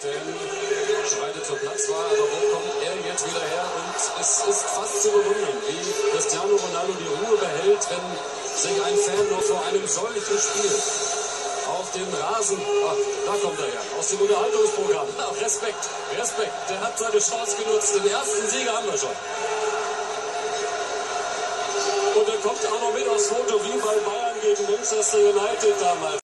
Kapitän schreitet zur Platz war, aber wo kommt er jetzt wieder her? Und es ist fast zu bewundern, wie Cristiano Ronaldo die Ruhe behält, wenn sich ein Fan noch vor einem solchen Spiel auf dem Rasen, ach, da kommt er her, aus dem Unterhaltungsprogramm. Ach, Respekt, Respekt, der hat seine Chance genutzt. Den ersten Sieger haben wir schon. Und er kommt auch noch mit aufs Foto, wie bei Bayern gegen Manchester United damals.